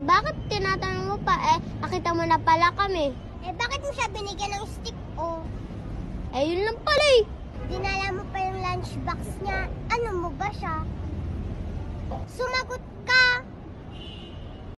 Bakit tinatanong mo pa eh? Nakita mo na pala kami. Eh, bakit mo siya binigyan ng stick o? Eh, yun lang pala eh. Dinala mo pa yung lunchbox niya. Ano mo ba siya? Sumagot ka!